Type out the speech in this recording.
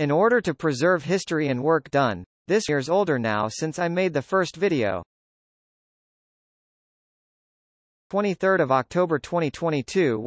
In order to preserve history and work done, this year's older now since I made the first video. 23rd of October 2022